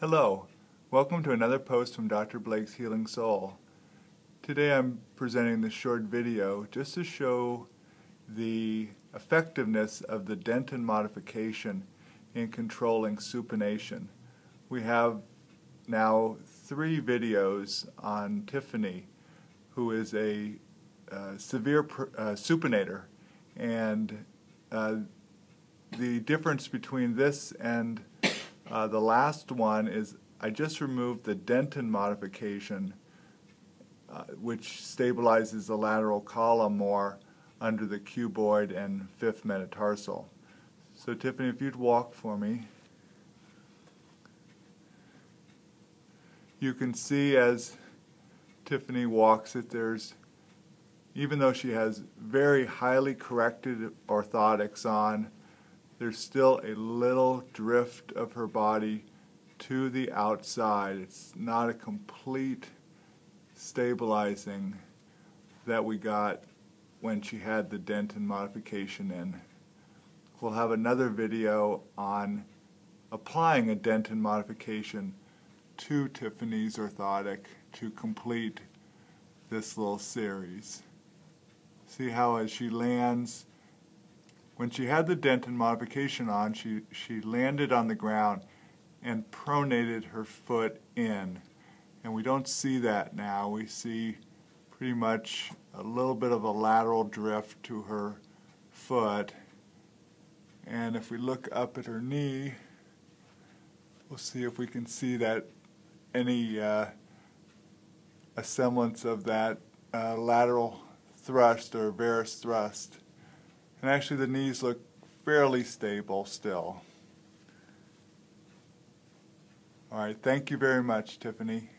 Hello, welcome to another post from Dr. Blake's Healing Sole. Today I'm presenting this short video just to show the effectiveness of the Denton modification in controlling supination. We have now three videos on Tiffany, who is a uh, severe uh, supinator, and uh, the difference between this and uh, the last one is I just removed the Denton modification, uh, which stabilizes the lateral column more under the cuboid and fifth metatarsal. So Tiffany, if you'd walk for me. You can see as Tiffany walks that there's, even though she has very highly corrected orthotics on, there's still a little drift of her body to the outside. It's not a complete stabilizing that we got when she had the Denton modification in. We'll have another video on applying a Denton modification to Tiffany's orthotic to complete this little series. See how as she lands when she had the Denton modification on, she, she landed on the ground and pronated her foot in. And we don't see that now. We see pretty much a little bit of a lateral drift to her foot. And if we look up at her knee, we'll see if we can see that any uh, a semblance of that uh, lateral thrust or varus thrust. And actually the knees look fairly stable still. All right, thank you very much, Tiffany.